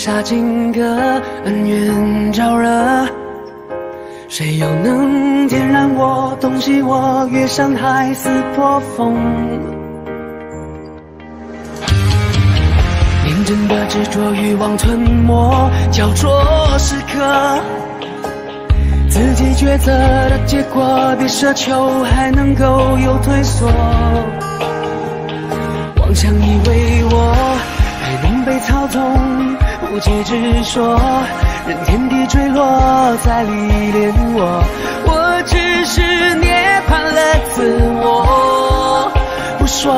烟的炙热，飞沙金戈，恩怨招惹。谁又能点燃我，洞悉我，越山海，撕破风。认真的执着，欲望吞没，焦灼时刻。自己抉择的结果，别奢求还能够有退缩。妄想以为我还能被操纵，无稽之说，任天地坠落，再历练我。我只是涅槃了自我，不说。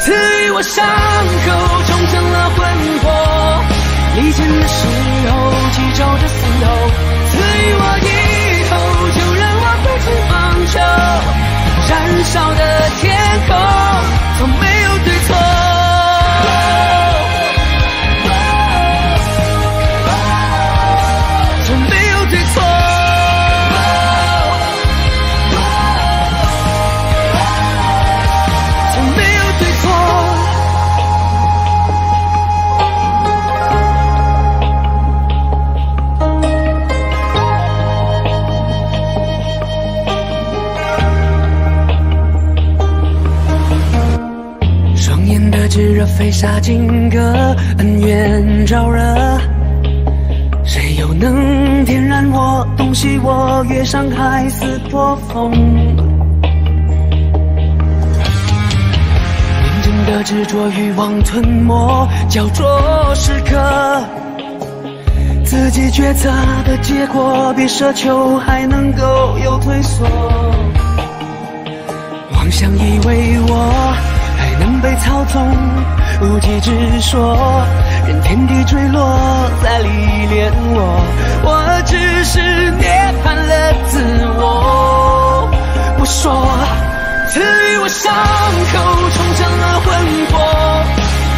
赐予我伤口，重生了魂魄。离间的时候，记着的死后。赐予我以后，就让我挥之方遒。燃烧的天空，从没飞沙金戈，恩怨招惹，谁又能点燃我，洞悉我，越山海，撕破风。认真的执着，欲望吞没，焦灼时刻。自己抉择的结果，别奢求还能够有退缩。妄想以为我还能被操纵。无稽之说，任天地坠落，再历练我。我只是涅槃了自我，不说。赐予我伤口，重生了魂魄。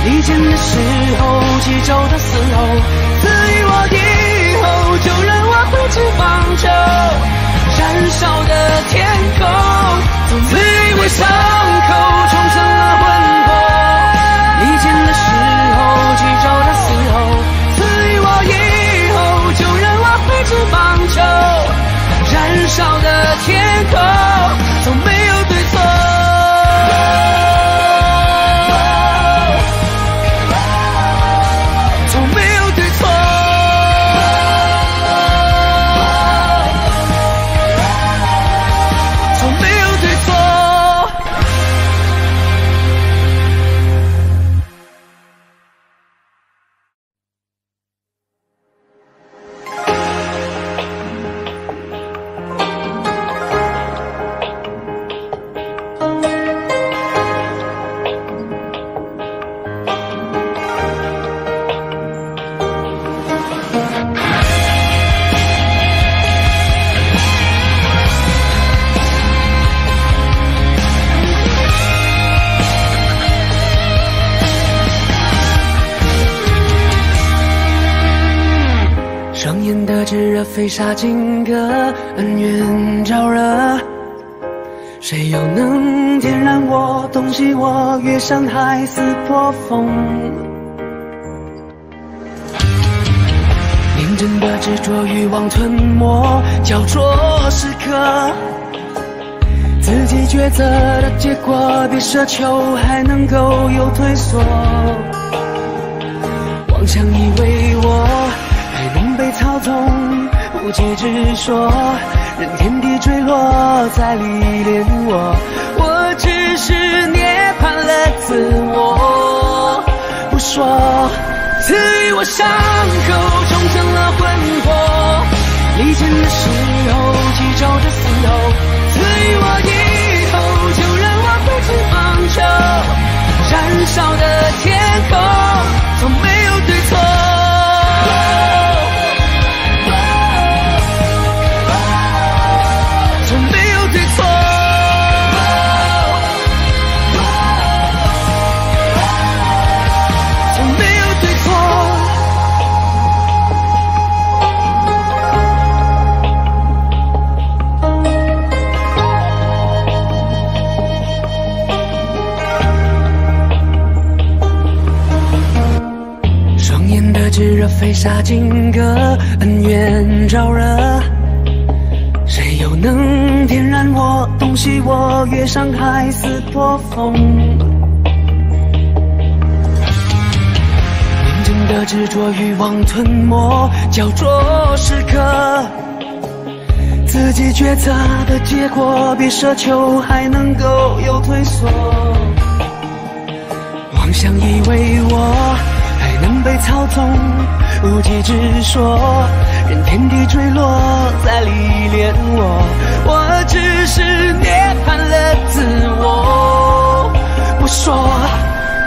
离间的时候，记着的死后。赐予我以后，就让我挥之方遒。燃烧的天空，赐予我伤口，重生了魂魄。记着的死后，赐予我以后，就让我挥之方遒。燃烧的天空，从没有飞沙金戈，恩怨招惹，谁又能点燃我，洞悉我，越山海，撕破风。认真的执着，欲望吞没，焦灼时刻。自己抉择的结果，别奢求还能够有退缩。妄想以为我纵。无稽之说，任天地坠落，再历练我。我只是涅槃了自我，不说。赐予我伤口，重生了魂魄。离间的时候，记着的死后。赐予我以后，就让我挥之方遒。燃烧的天空，从没飞沙金戈，恩怨招惹，谁又能点燃我，洞悉我，越伤海，撕破风？宁静的执着，欲望吞没，焦灼时刻。自己抉择的结果，别奢求还能够有退缩。妄想以为我还能被操纵，无稽之说，任天地坠落再历练我，我只是涅槃了自我。不说，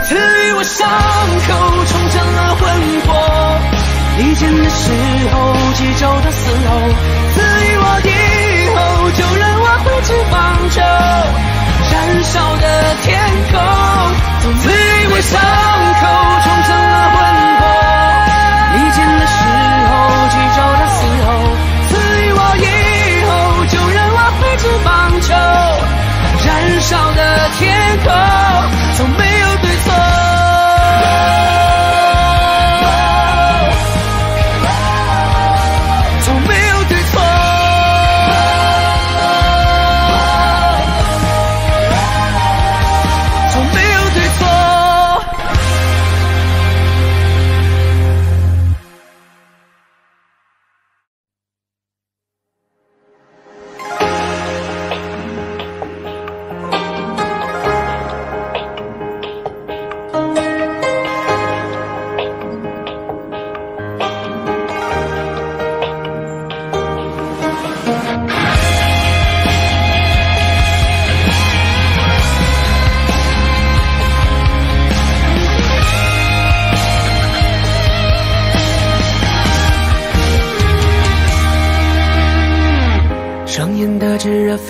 赐予我伤口，重生了魂魄。离间的时候，记咒的嘶吼，赐予我以后，就让我挥之方遒。燃烧的天空，赐予我伤口，重生了魂魄。离间的时候，记咒的嘶吼，赐予我以后，就让我挥之方遒。燃烧的天空，从没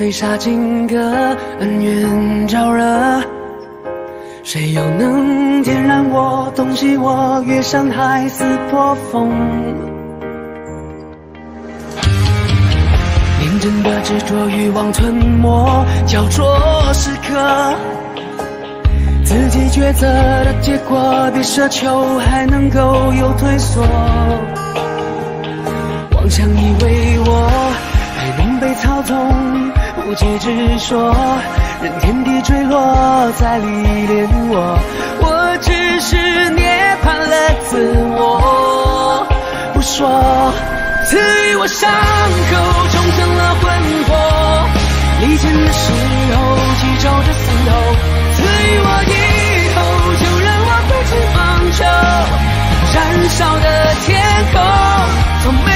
飞沙金戈，恩怨招惹，谁又能点燃我，洞悉我，越伤海，撕破风？宁静的执着，欲望吞没，焦灼时刻，自己抉择的结果，别奢求还能够有退缩。妄想以为我还能被操纵。无稽之说，任天地坠落，再历练我，我只是涅槃了自我。不说，赐予我伤口，重生了魂魄。离间的时候，记咒着嘶吼，赐予我以后，就让我挥斥方遒。燃烧的天空，从没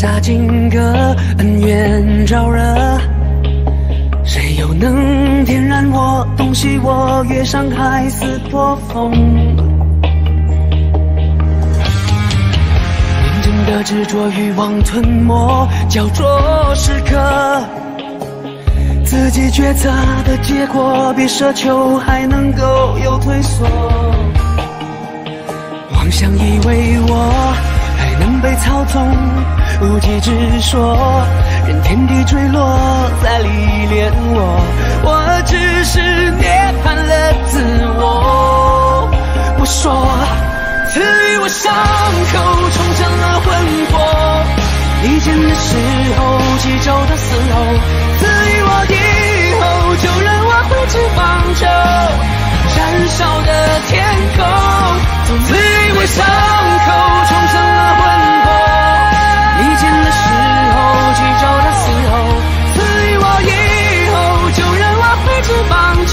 飞沙金戈，恩怨招惹，谁又能点燃我，洞悉我，越伤海，撕破风？宁静的执着，欲望吞没，焦灼时刻，自己抉择的结果，别奢求还能够有退缩。妄想以为我还能被操纵。无稽之说，任天地坠落，再历练我，我只是涅槃了自我。我说，赐予我伤口，重生了魂魄。离间的时候，记咒的嘶吼，赐予我以后，就让我挥之方遒。燃烧的天空，赐予我伤口，重生了魂魄。的时候，记咒的嘶吼，赐予我以后，就让我挥之方遒。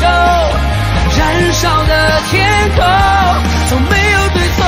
燃烧的天空，从没有对错。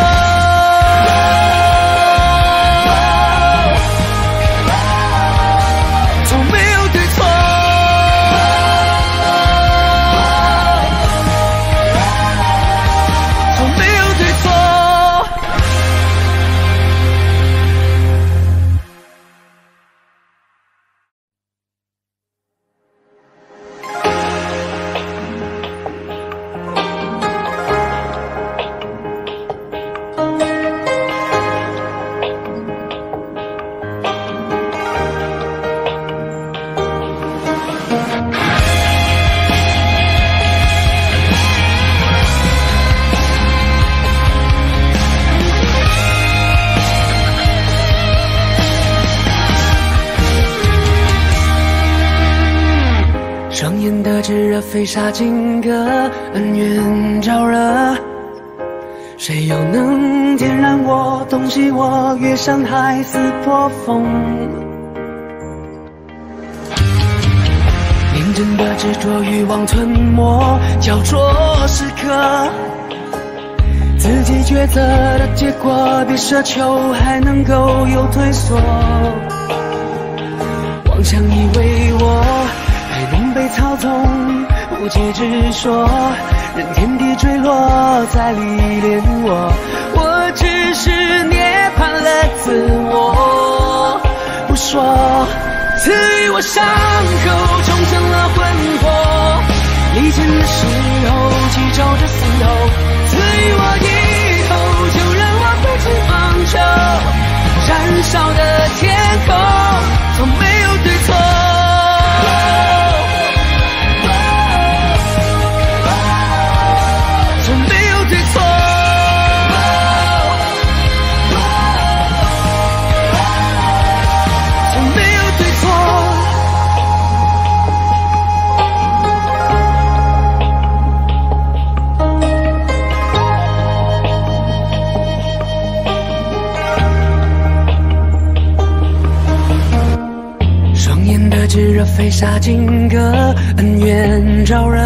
飞沙金戈，恩怨招惹。谁又能点燃我，洞悉我，越山海，撕破风？明真的执着，欲望吞没，焦灼时刻。自己抉择的结果，别奢求还能够有退缩。妄想以为我还能被操纵，无稽之说，任天地坠落，再历练我。我只是涅槃了自我，不说。赐予我伤口，重生了魂魄。离间的时候，祈求着死后。赐予我以后，就让我挥之方遒。燃烧的天空，从没有对错。飞沙金戈，恩怨招惹，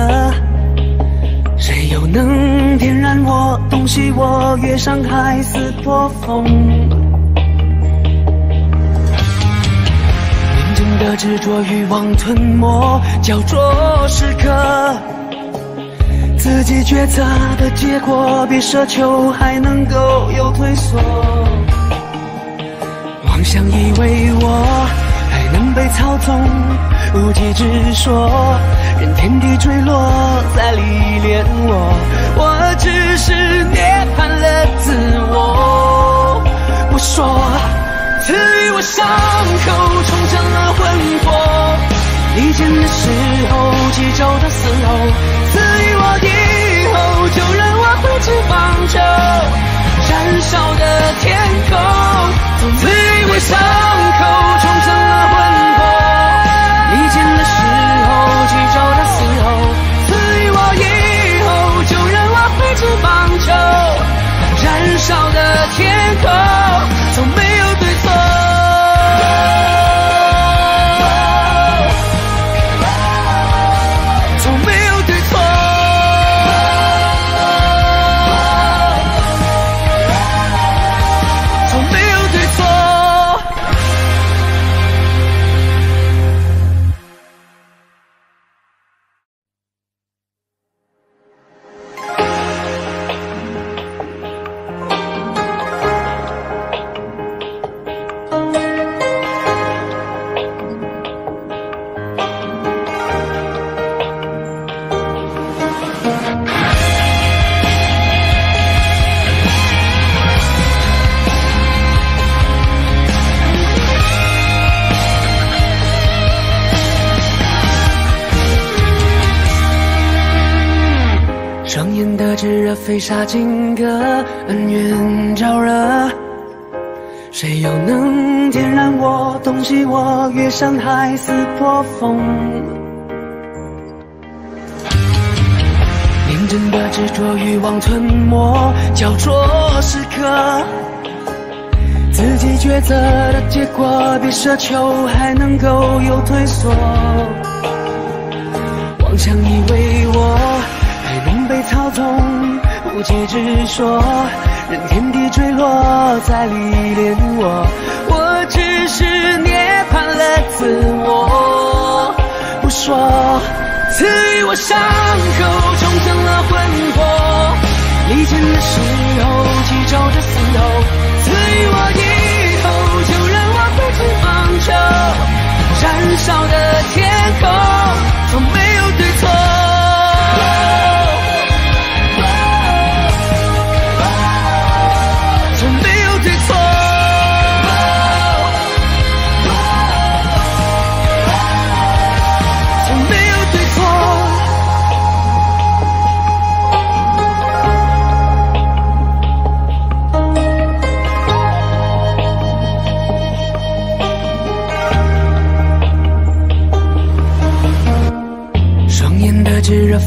谁又能点燃我，洞悉我，越山海，撕破风？明真的执着，欲望吞没，焦灼时刻。自己抉择的结果，别奢求还能够有退缩。妄想以为我还能被操纵。无稽之说，任天地坠落，再历练我。我只是涅槃了自我。我说，赐予我伤口，重生了魂魄。离间的时候，记着的嘶吼。赐予我以后，就让我挥之方遒。燃烧的天空，赐予我伤口，重生了魂魄。巨兽的嘶吼，赐予我以后，就让我挥之方遒。燃烧的天空，从没有对错。飞沙金戈，恩怨招惹，谁又能点燃我，洞悉我，越山海，撕破风？明真的执着，欲望吞没，焦灼时刻。自己抉择的结果，别奢求还能够有退缩。妄想以为我还能被操纵。无稽之说，任天地坠落，再历练我。我只是涅槃了自我。不说，赐予我伤口，重生了魂魄。离间的时候，记着这死后。赐予我以后，就让我挥之方遒。燃烧的天空，从没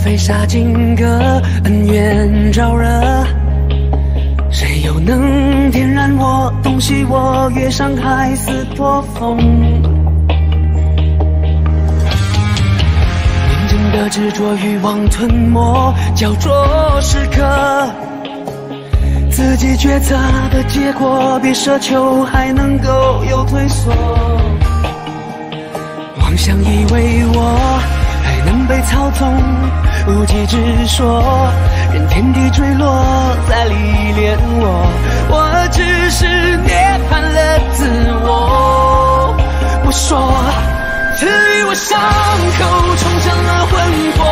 飞沙金戈，恩怨招惹，谁又能点燃我，洞悉我，越山海，撕破风。宁静的执着，欲望吞没，焦灼时刻。自己抉择的结果，别奢求还能够有退缩。妄想以为我还能被操纵，无稽之说，任天地坠落再历练我，我只是涅槃了自我。我说，赐予我伤口，重生了魂魄。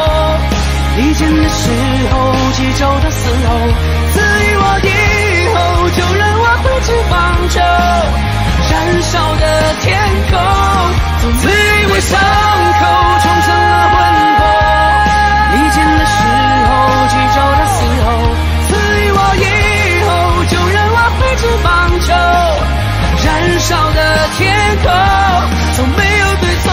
离间的时候，记仇的嘶吼，赐予我以后，就让我挥之方遒。燃烧的天空，赐予我伤口，重生了魂魄。离间的时候，记仇的嘶吼，赐予我以后，就任我挥之方遒。燃烧的天空，从没有对错。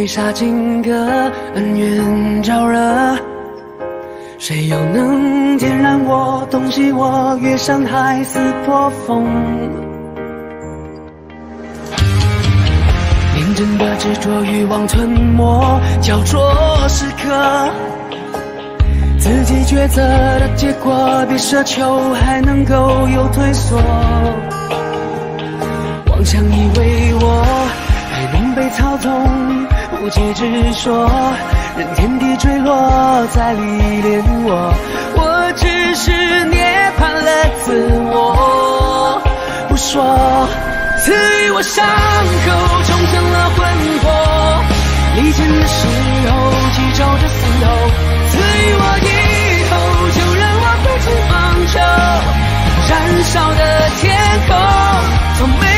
飞沙金戈，恩怨招惹，谁又能点燃我，洞悉我，越山海，撕破风。宁静的执着，欲望吞没，焦灼时刻。自己抉择的结果，别奢求还能够有退缩。妄想以为我纵。无稽之说，任天地坠落，再历练我，我只是涅槃了自我。不说，赐予我伤口，重生了魂魄。离间的时候，记仇的嘶吼，赐予我以后，就让我挥之方遒。燃烧的天空，从没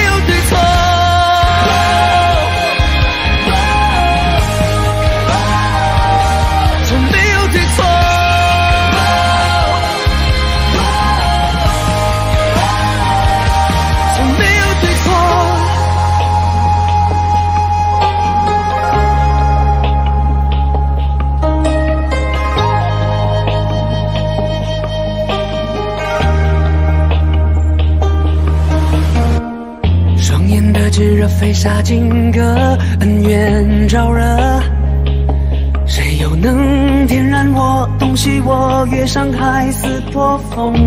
飞沙金戈，恩怨招惹，谁又能点燃我，洞悉我，越山海，撕破风。宁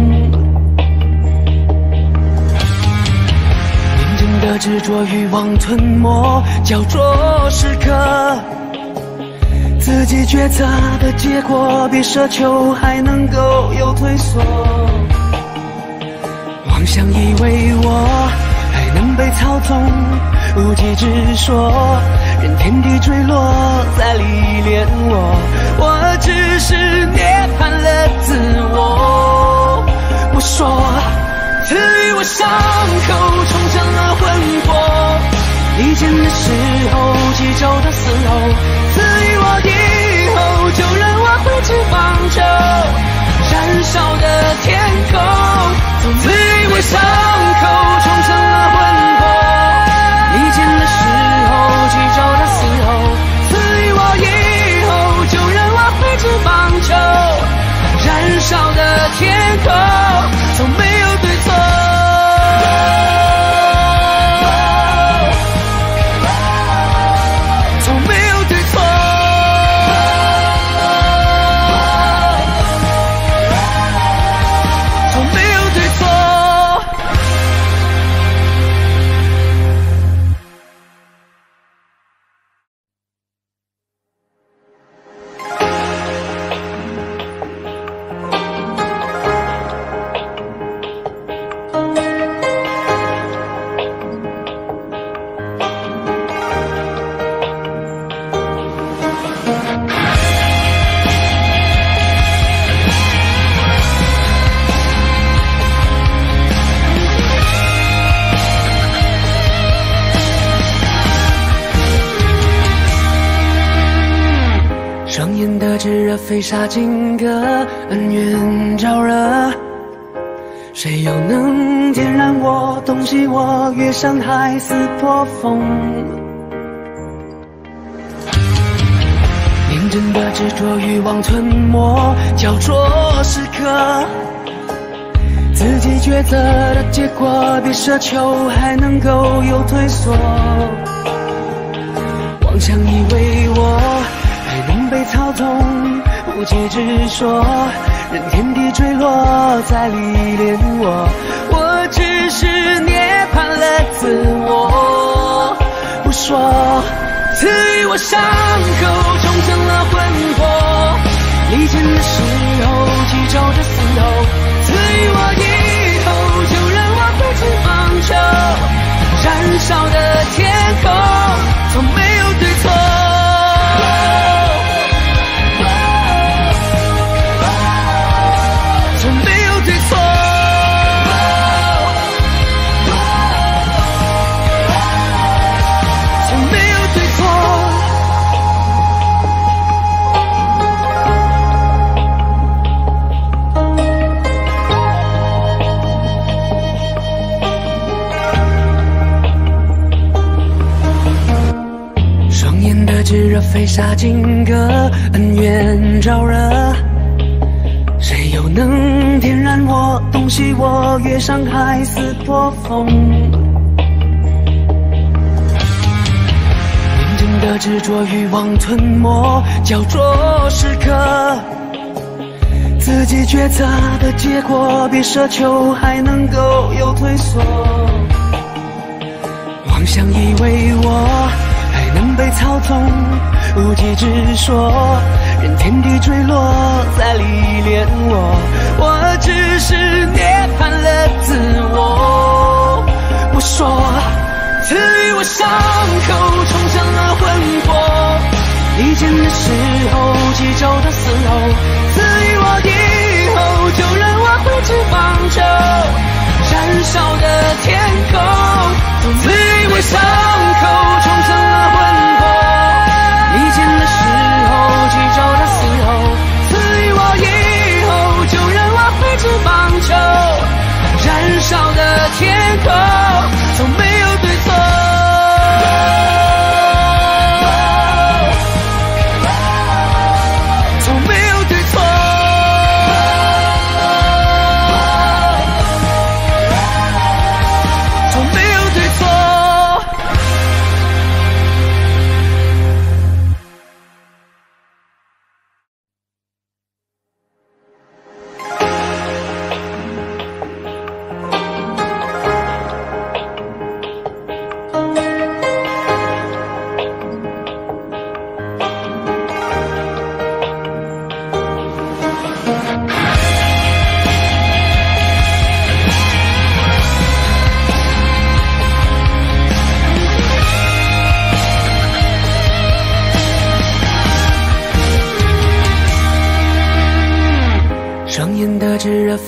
静的执着，欲望吞没，焦灼时刻。自己抉择的结果，别奢求还能够有退缩。妄想以为我还能被操纵。无稽之说，任天地坠落，再历练我，我只是涅槃了自我。我说，赐予我伤口，重生了魂魄。离间的时候，记仇的嘶吼，赐予我以后，就让我挥之方遒。燃烧的天空，赐予我伤口，重生了魂魄。七周的嘶吼，赐予我以后就任我飞驰，方舟燃烧的天空从没。飞沙金戈，恩怨招惹，谁又能点燃我、洞悉我？越山海似破风，凝真的执着，欲望吞没，焦灼时刻。自己抉择的结果，别奢求还能够有退缩。妄想以为我还能被操纵，无稽之说，任天地坠落，再历练我。我只是涅槃了自我，不说，赐予我伤口，重生了魂魄。离间的时候，记着死后，赐予我以后，就让我挥之方遒。燃烧的天空，从没炙热飞沙金戈，恩怨招惹，谁又能点燃我、洞悉我？越山海似破风，凝真的执着，欲望吞没，焦灼时刻。自己抉择的结果，别奢求还能够有退缩。妄想以为我还能被操纵，无稽之说，任天地坠落，再历练我。我只是涅槃了自我，不说，赐予我伤口，重生了魂魄。离间的时候，记着的死后，赐予我以后，就让我挥之方遒。燃烧的天空，赐予我伤口，重生了魂魄。离间的时候，记着死后，赐予我以后，就让我挥斥方遒。燃烧的天空，从没有对错。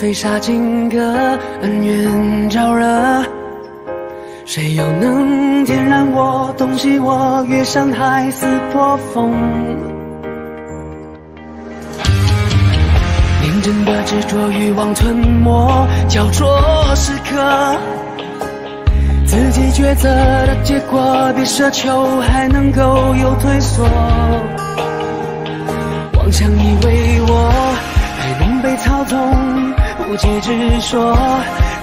飞沙金戈，恩怨招惹，谁又能点燃我、洞悉我？越山海似破风，凝真的执着，欲望吞没，焦灼时刻。自己抉择的结果，别奢求还能够有退缩。妄想以为我还能被操纵，无稽之说，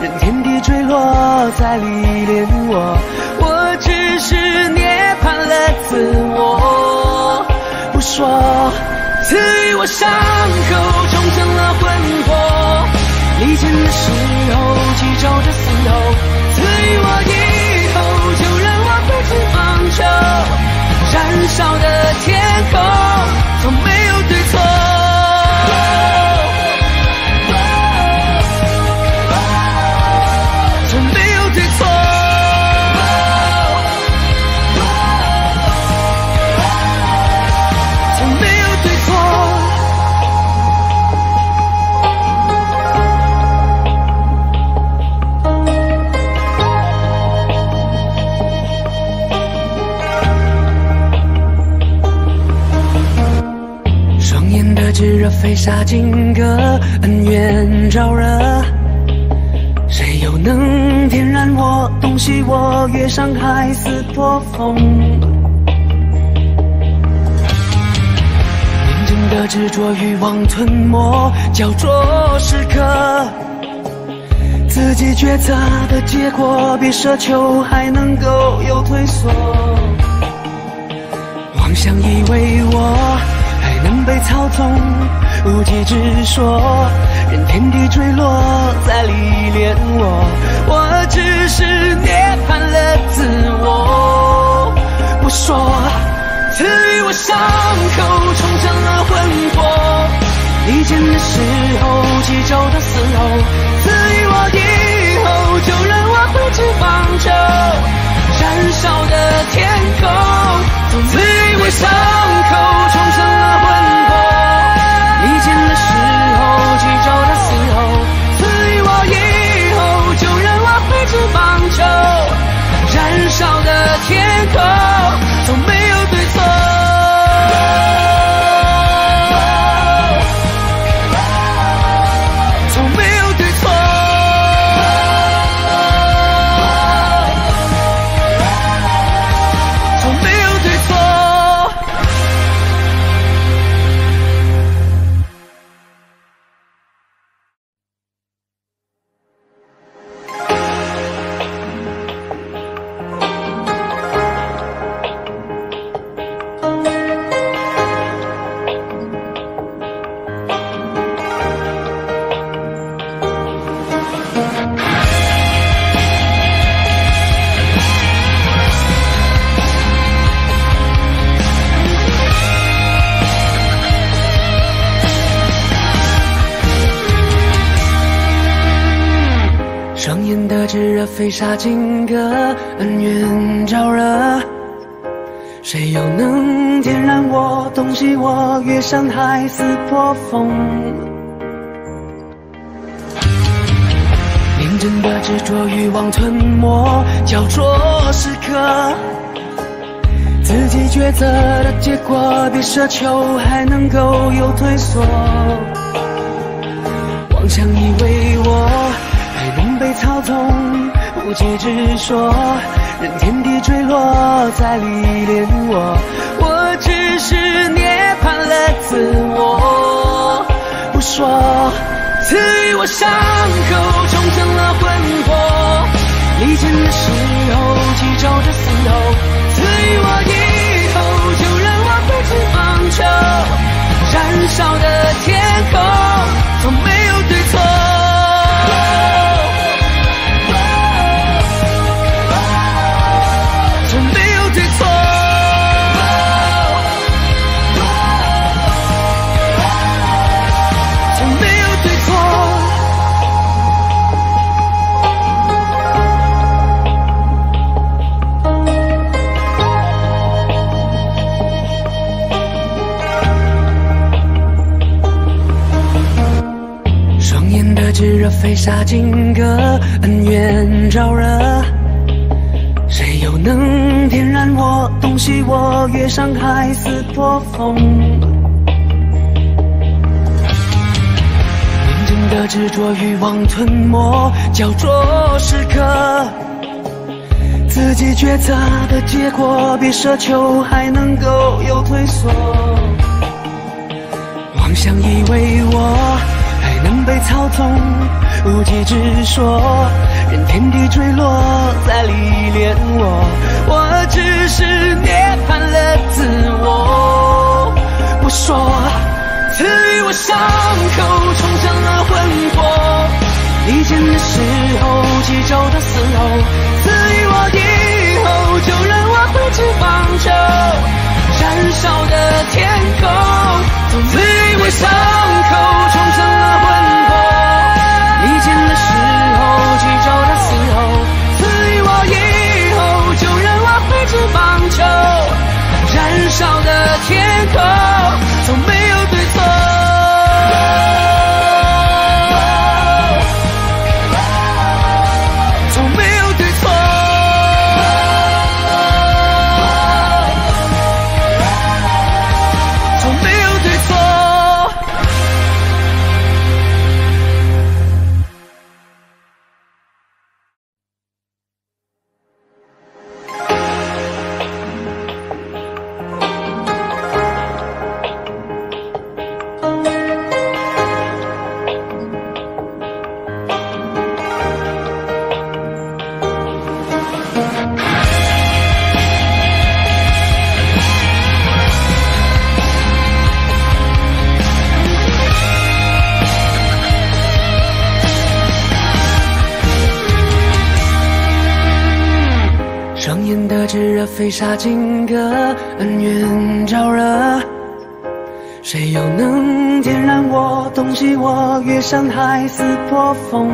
任天地坠落，再历练我。我只是涅槃了自我，不说，赐予我伤口，重生了魂魄。离间的时候，记着死后，赐予我以后，就让我挥之方遒。燃烧的天空，从没有对错。热，飞沙金戈，恩怨招惹。谁又能点燃我，洞悉我，越伤海，撕破风？认真的执着，欲望吞没，焦灼时刻。自己抉择的结果，别奢求还能够有退缩。妄想以为我被操纵，无稽之说，任天地坠落，再历练我。我只是涅槃了自我。我说，赐予我伤口，重生了魂魄。离间的时候，记咒的嘶吼，赐予我以后，就让我挥之方遒。燃烧的天空，赐予我伤口，重生了魂魄。离间的时候，记咒的嘶吼，赐予我以后，就让我挥之方遒。燃烧的天空，从没有对错。飞沙金戈，恩怨招惹，谁又能点燃我，洞悉我，越山海，撕破风？认真的执着，欲望吞没，焦灼时刻，自己抉择的结果，别奢求还能够有退缩。妄想以为我还能被操纵。无稽之说，任天地坠落，再历练我。我只是涅槃了自我。不说，赐予我伤口，重生了魂魄。离间的时候，记咒着嘶吼。赐予我以后，就让我挥之方遒。燃烧的天空，从没飞沙金戈，恩怨招惹，谁又能点燃我，洞悉我，越伤海，撕破风？认真的执着，欲望吞没，焦灼时刻，自己抉择的结果，别奢求还能够有退缩。妄想以为我还能被操纵。无稽之说，任天地坠落，再历练我。我只是涅槃了自我。我说，赐予我伤口，重生了魂魄。离间的时候，记咒的嘶吼。赐予我以后，就让我挥之方遒。燃烧的天空，赐予我伤口，重生了魂魄。离间的时候，记咒的嘶吼，赐予我以后，就让我挥之方遒。燃烧的天空，从没有对错。炙热，飞沙金戈，恩怨招惹。谁又能点燃我，洞悉我，越山海，撕破风？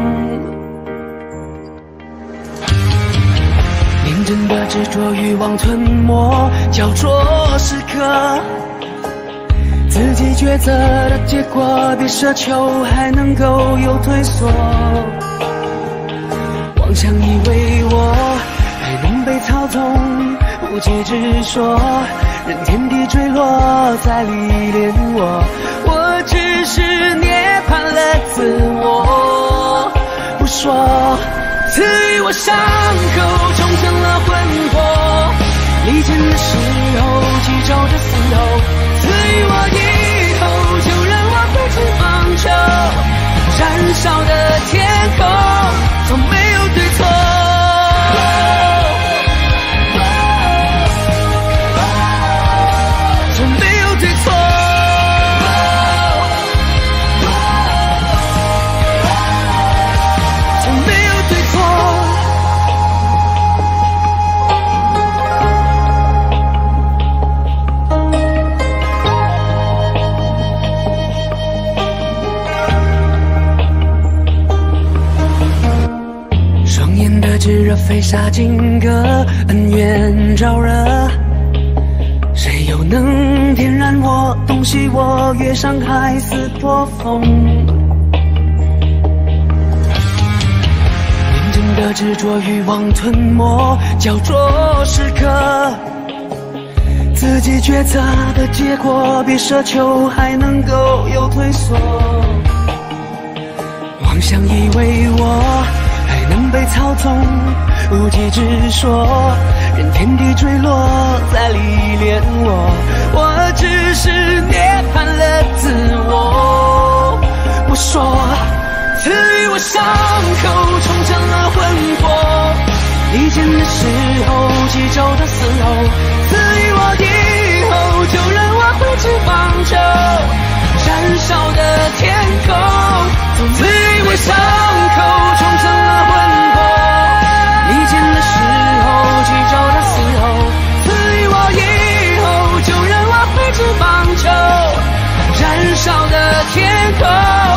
凝真的执着，欲望吞没，焦灼时刻。自己抉择的结果，别奢求还能够有退缩。妄想以为我还能被操纵，无稽之说。任天地坠落，再历练我，我只是涅槃了自我。不说，赐予我伤口，重生了魂魄。离间的时候，记着的死后，赐予我以后，就让我挥之方遒。燃烧的天空，从没飞沙金戈，恩怨招惹，谁又能点燃我，洞悉我，越山海，撕破风？认真的执着，欲望吞没，焦灼时刻，自己抉择的结果，别奢求还能够有退缩。妄想以为我还能被操纵。无稽之说，任天地坠落，再历练我，我只是涅槃了自我。我说，赐予我伤口，重生了魂魄。离间的时候，记咒的嘶吼，赐予我以后，就让我挥之方遒。燃烧的天空，赐予我伤口，重生了魂魄。巨兽的嘶吼，赐予我以后，就让我挥之方遒，燃烧的天空。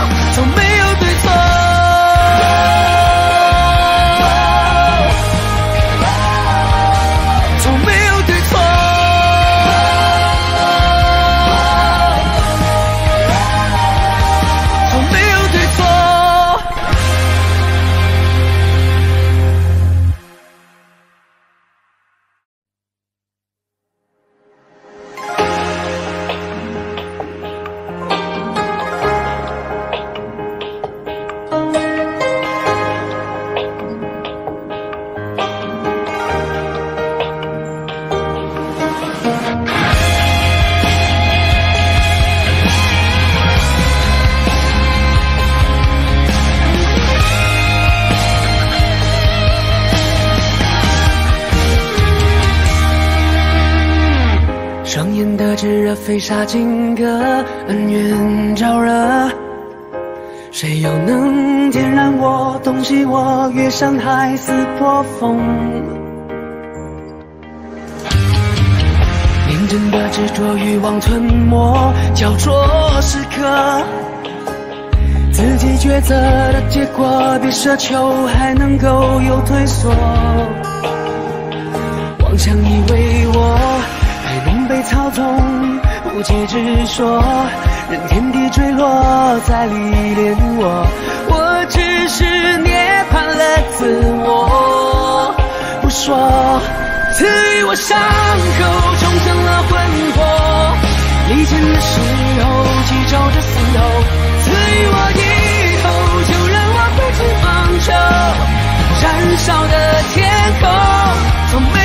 飞沙金戈，恩怨招惹，谁又能点燃我，洞悉我，越山海，撕破风？凝真的执着，欲望吞没，焦灼时刻，自己抉择的结果，别奢求还能够有退缩。妄想以为我还能被操纵。无稽之说，任天地坠落，再历练我，我只是涅槃了自我。不说，赐予我伤口，重生了魂魄。离间的时候，记咒着死后，赐予我以后，就让我挥之方遒。燃烧的天空，从没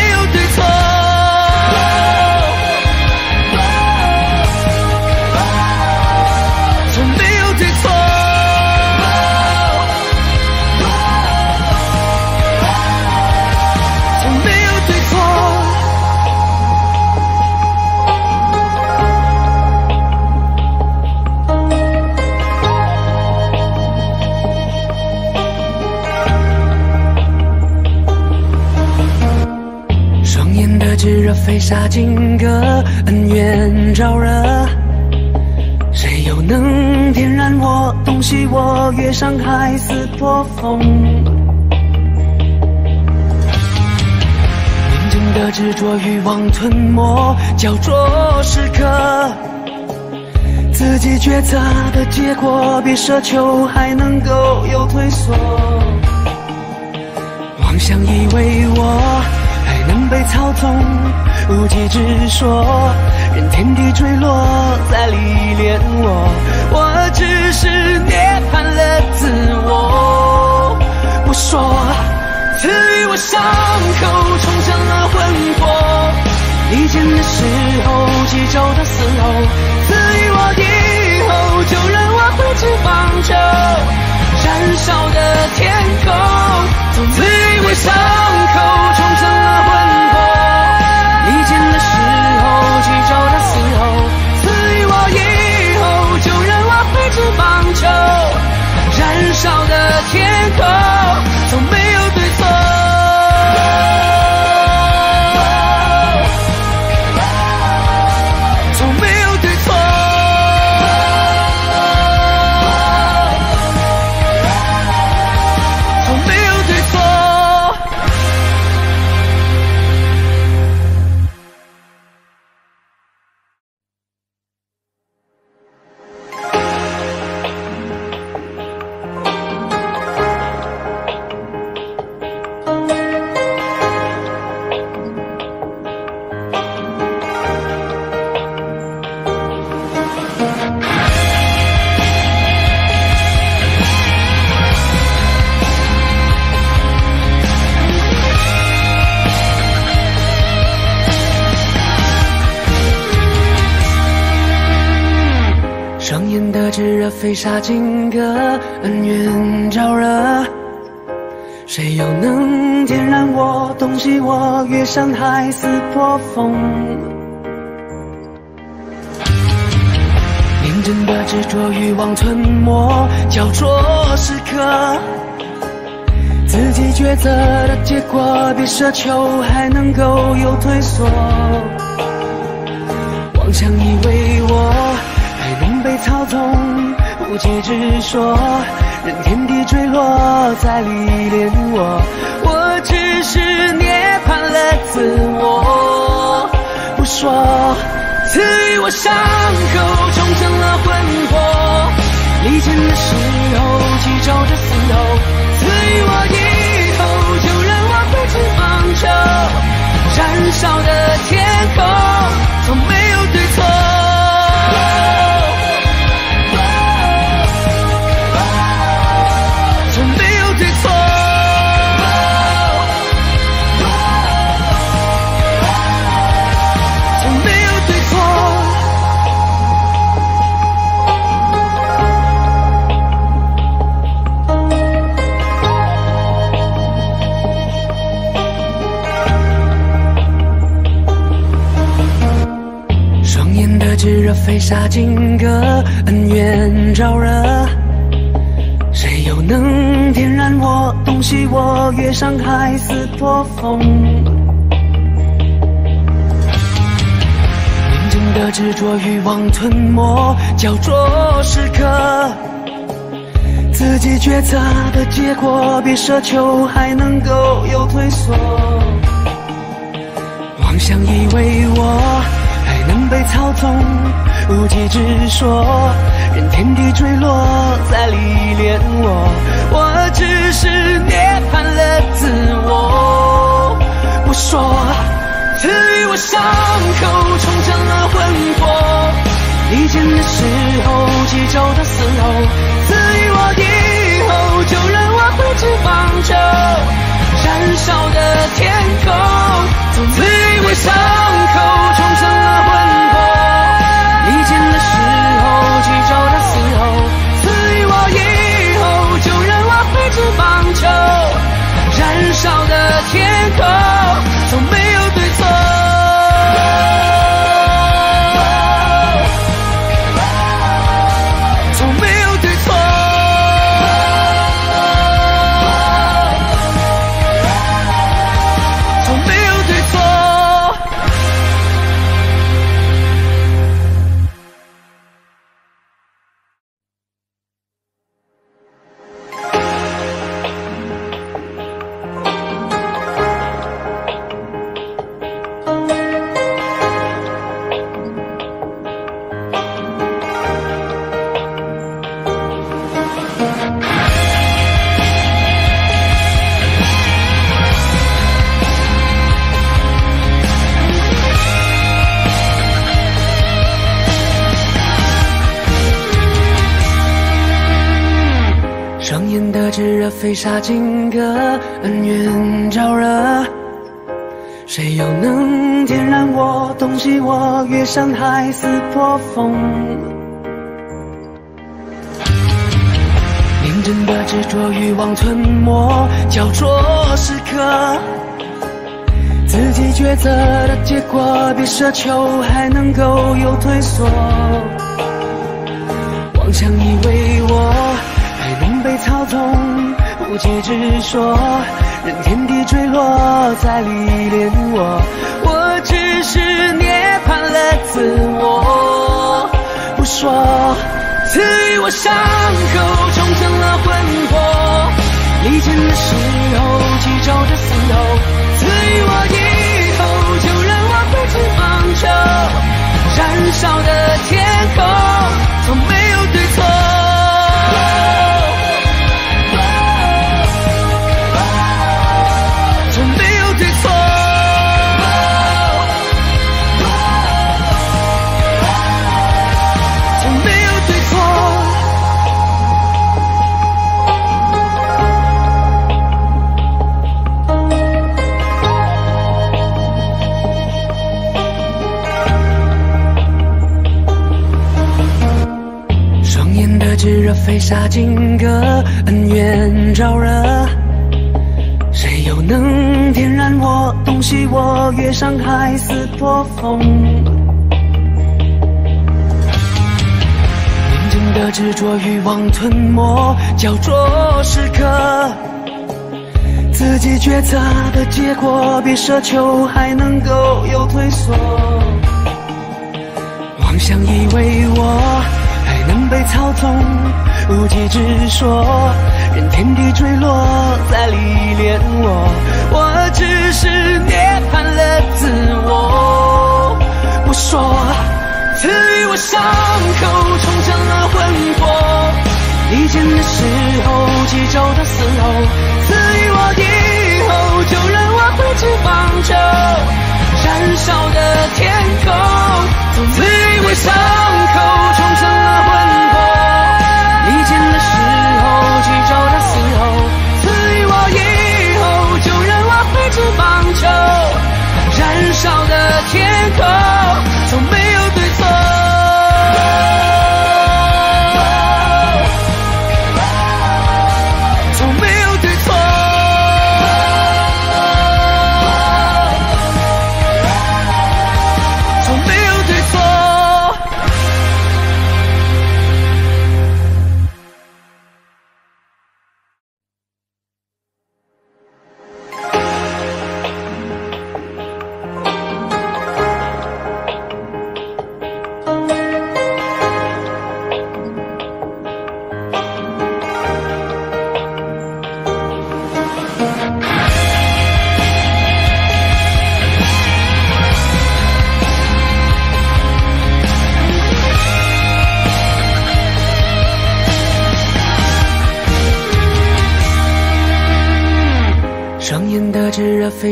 炙热飞沙金戈，恩怨招惹，谁又能点燃我？东西我越伤害似破风。宁静的执着，欲望吞没，焦灼时刻。自己抉择的结果，比奢求还能够有退缩。妄想以为我还能被操纵，无稽之说，任天地坠落再历练我，我只是涅槃了自我。我说，赐予我伤口，重生了魂魄。离间的时候，记咒的嘶吼，赐予我以后，就让我挥之方遒。燃烧的天空，赐予我伤口，重生了魂魄。离间的时候，记咒的嘶吼，赐予我以后，就让我挥之方遒。燃烧的天空，从没有对错。飞沙金戈，恩怨招惹，谁又能点燃我？东西我越伤害似破风。宁静的执着，欲望吞没，焦灼时刻。自己抉择的结果，比奢求还能够有退缩。妄想以为我还能被操纵。无稽之说，任天地坠落，再历练我，我只是涅槃了自我。不说，赐予我伤口，重生了魂魄。离间的时候，记咒着嘶吼，赐予我以后，就让我挥之方遒。燃烧的天空，从没飞沙金戈，恩怨招惹，谁又能点燃我？东西我越伤害似破风。宁静的执着，欲望吞没，焦灼时刻。自己抉择的结果，比奢求还能够有退缩。妄想以为我被操纵。无稽之说，任天地坠落再历练我，我只是涅槃了自我。我说，赐予我伤口，重生了魂魄。离间的时候，记咒的嘶吼，赐予我以后，就让我挥之方遒。燃烧的天空，赐予我伤口，重生了魂魄。离间的时候，记咒的嘶吼，赐予我以后，就让我挥之方遒。燃烧的天空，从没有对错。飞沙金戈，恩怨招惹。谁又能点燃我，洞悉我，越山海，撕破风？明真的执着，欲望吞没，焦灼时刻。自己抉择的结果，别奢求还能够有退缩。妄想以为我还能被操纵，无稽之说，任天地坠落，再历练我。我只是涅槃了自我，不说。赐予我伤口，重生了魂魄。离间的时候，记着的死后。赐予我以后，就让我挥之方遒。燃烧的天空，从没飞沙金戈，恩怨招惹，谁又能点燃我，洞悉我，越山海，撕破风？认真的执着，欲望吞没，焦灼时刻，自己抉择的结果，别奢求还能够有退缩。妄想以为我还能被操纵。无稽之说，任天地坠落，再历练我。我只是涅槃了自我，不说。赐予我伤口，重生了魂魄。离间的时候，记咒的嘶吼。赐予我以后，就让我挥之方遒。燃烧的天空，从此因为伤口重生了魂魄。离剑的时候，疾走的嘶吼，赐予我以后，就让我挥之方遒。燃烧的天空，从没有。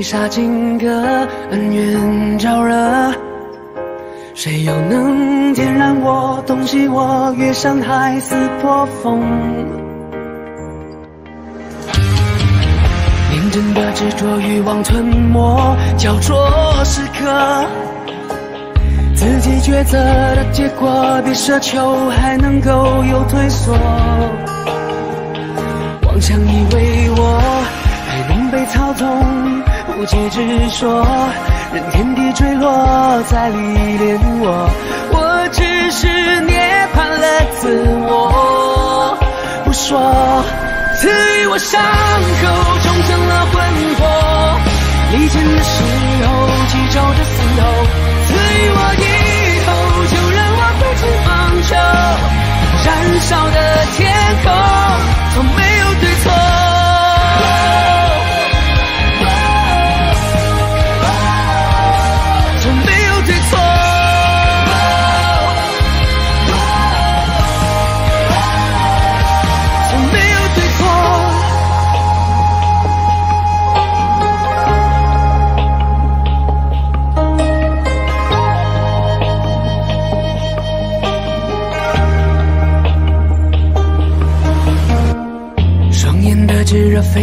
飞沙金戈，恩怨招惹，谁又能点燃我，洞悉我，越山海，撕破风？明真的执着，欲望吞没，焦灼时刻，自己抉择的结果，别奢求还能够有退缩。妄想以为我纵。无稽之说，任天地坠落，再历练我。我只是涅槃了自我，不说。赐予我伤口，重生了魂魄。离间的时候，记咒的死后。赐予我以后，就让我挥之方遒。燃烧的天空，从没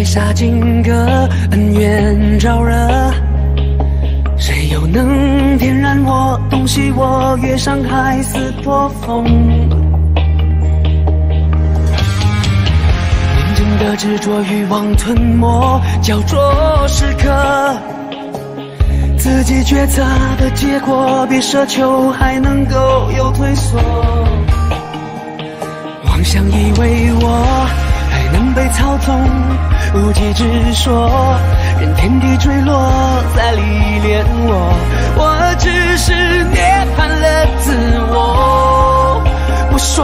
飞沙金戈，恩怨招惹，谁又能点燃我，洞悉我，越伤海，撕破风？认真的执着，欲望吞没，焦灼时刻，自己抉择的结果，别奢求还能够有退缩。妄想以为我还。能被操纵，无稽之说，任天地坠落，再历练我，我只是涅槃了自我。我说，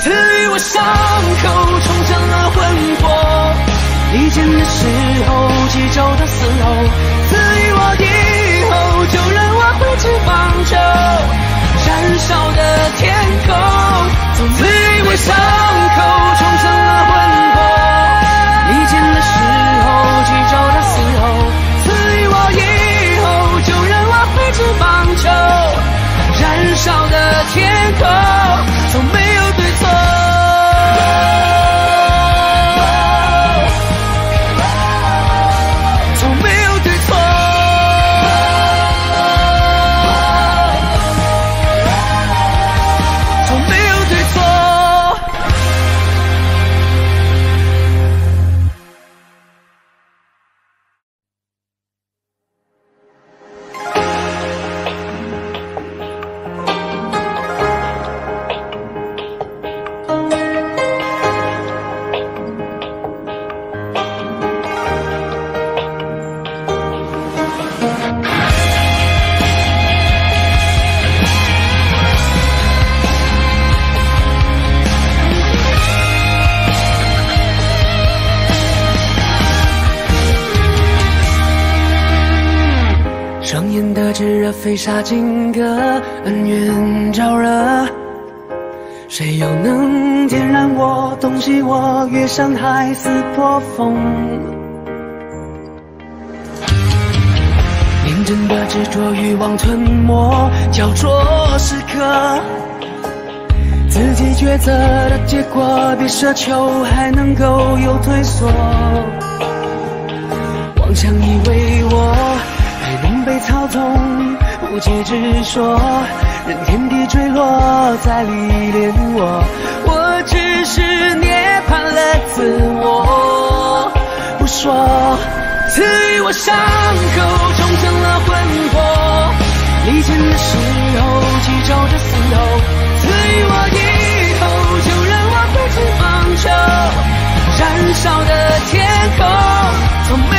赐予我伤口，重生了魂魄，离间的时候，记咒的嘶吼，赐予我以后，就让我挥之方遒，燃烧的天空，赐予我伤口，重生了魂魄。几周的嘶吼，赐予我以后就任我飞驰，方遒燃烧的天空从没。飞沙金戈，恩怨招惹，谁又能点燃我，洞悉我，越伤海，撕破风？认真的执着，欲望吞没，焦灼时刻，自己抉择的结果，别奢求还能够有退缩。妄想以为我还能被操纵。无稽之说，任天地坠落，再历练我，我只是涅槃了自我。不说，赐予我伤口，重生了魂魄，离间的时候，记咒着死后，赐予我以后，就让我挥之方遒，燃烧的天空，从没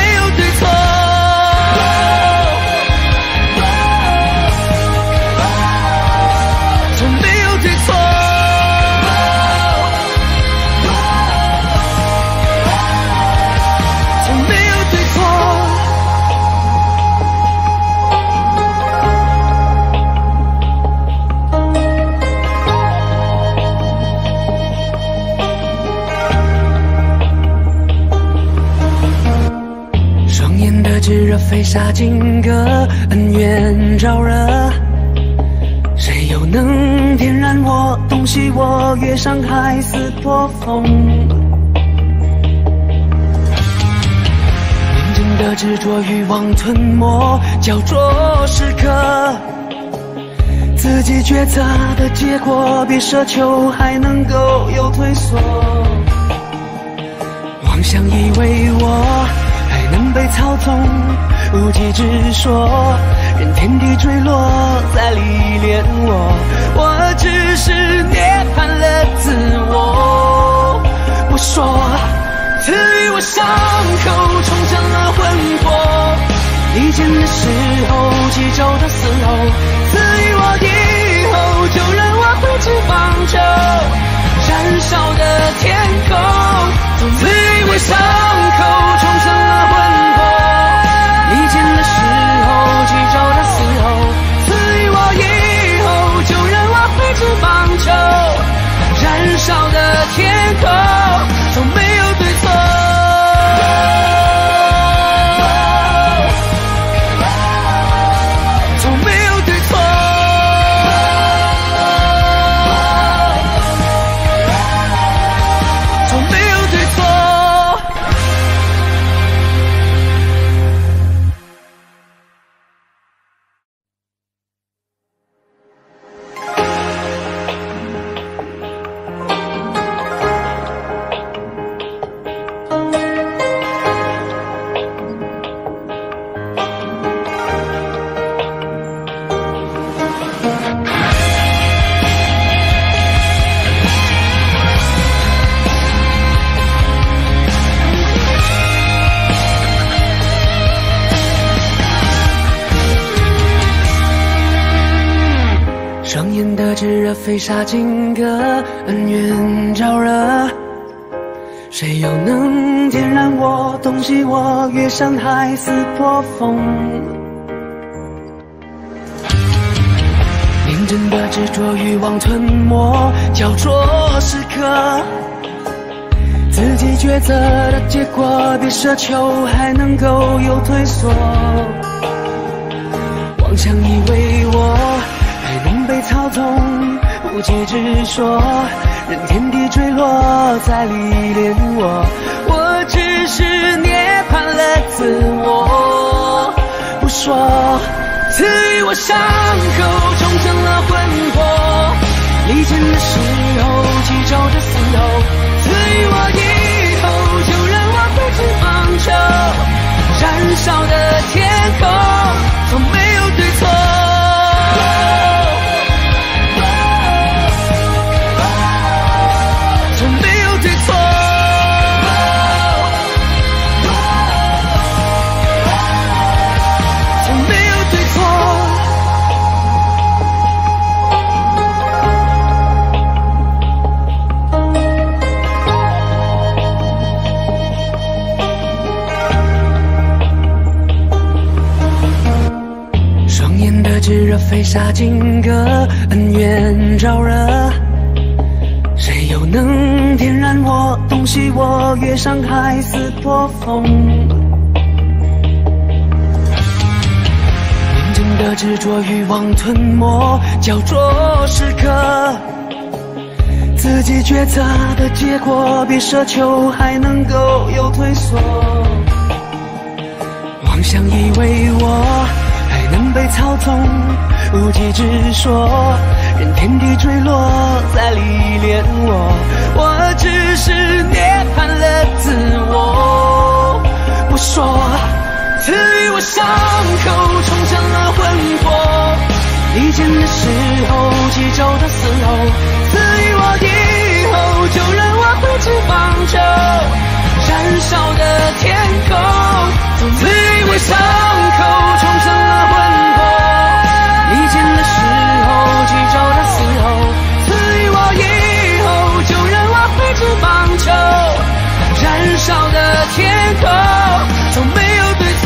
飞沙金戈，恩怨招惹，谁又能点燃我，洞悉我，越伤海，撕破风？认真的执着，欲望吞没，焦灼时刻，自己抉择的结果，别奢求还能够有退缩。妄想以为我还能被操纵。无稽之说，任天地坠落，再历练我，我只是涅槃了自我。我说，赐予我伤口，重生了魂魄，离间的时候，记咒的嘶吼，赐予我以后，就让我挥之方遒，燃烧的天空，赐予我伤口，重生了魂魄。巨兽的嘶吼，赐予我以后，就让我挥之方遒，燃烧的天空，从没有。炙热飞沙金戈，恩怨招惹，谁又能点燃我，洞悉我，越山海似破风。认真的执着，欲望吞没，焦灼时刻。自己抉择的结果，别奢求还能够有退缩。妄想以为我还能被操纵，无稽之说，任天地坠落，再历练我。我只是涅槃了自我，不说。赐予我伤口，重生了魂魄。离间的时候，记着着死后。赐予我以后，就让我飞至方舟。燃烧的天空，从没飞沙金戈，恩怨招惹，谁又能点燃我，洞悉我，越山海似破风。认真的执着，欲望吞没，焦灼时刻。自己抉择的结果，别奢求还能够有退缩。妄想以为我被操纵，无稽之说，任天地坠落，再历练我，我只是涅槃了自我。不说，赐予我伤口，重生了魂魄。离间的时候，击咒的嘶吼，赐予我以后，就让我挥之方遒，燃烧的。天空，赐予我伤口，重生了魂魄。离间的时候，祈求的死后，赐予我以后，就让我挥之方遒。燃烧的天空，从没有对错。